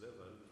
level